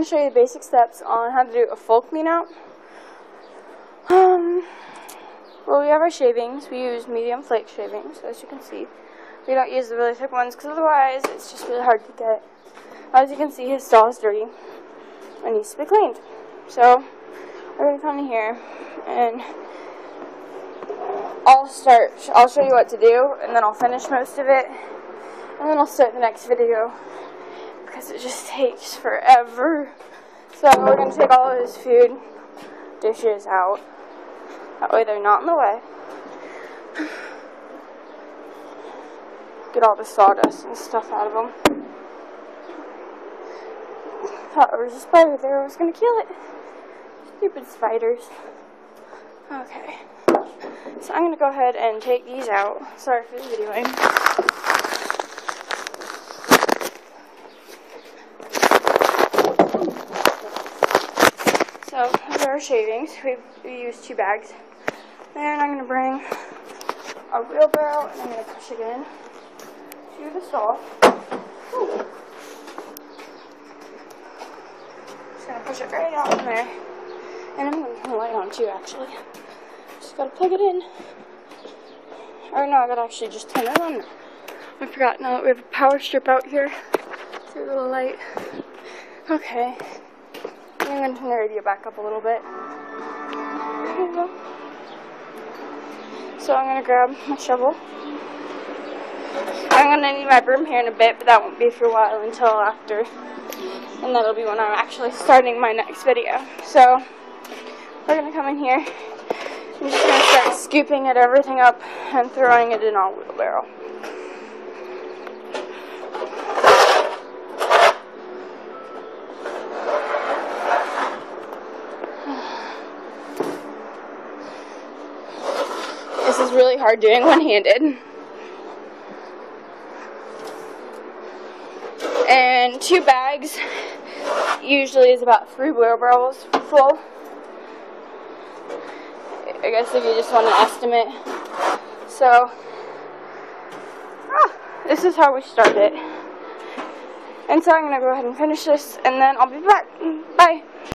going to show you the basic steps on how to do a full clean out. Um, well, we have our shavings. We use medium flake shavings, as you can see. We don't use the really thick ones because otherwise it's just really hard to get. As you can see, his stall is dirty and needs to be cleaned. So, we're going to come in here and I'll start, I'll show you what to do and then I'll finish most of it and then I'll start the next video because it just takes forever. So we're going to take all of his food dishes out. That way they're not in the way. Get all the sawdust and stuff out of them. Thought there was a spider there. I was going to kill it. Stupid spiders. Okay. So I'm going to go ahead and take these out. Sorry for the videoing. So these are our shavings. We, we use two bags. Then I'm going to bring a wheelbarrow and I'm going to push it in to the. Ooh. Just going to push it right out in there. And I'm going to turn the light on too actually. Just got to plug it in. Or no, I got to actually just turn it on. I forgot now that we have a power strip out here. See a little light. Okay. I'm going to turn the radio back up a little bit. So I'm going to grab my shovel. I'm going to need my broom here in a bit, but that won't be for a while until after. And that'll be when I'm actually starting my next video. So we're going to come in here. I'm just going to start scooping it everything up and throwing it in our wheelbarrow. Is really hard doing one-handed. And two bags usually is about three wheelbarrows full. I guess if you just want an estimate. So, ah, this is how we start it. And so I'm going to go ahead and finish this, and then I'll be back. Bye.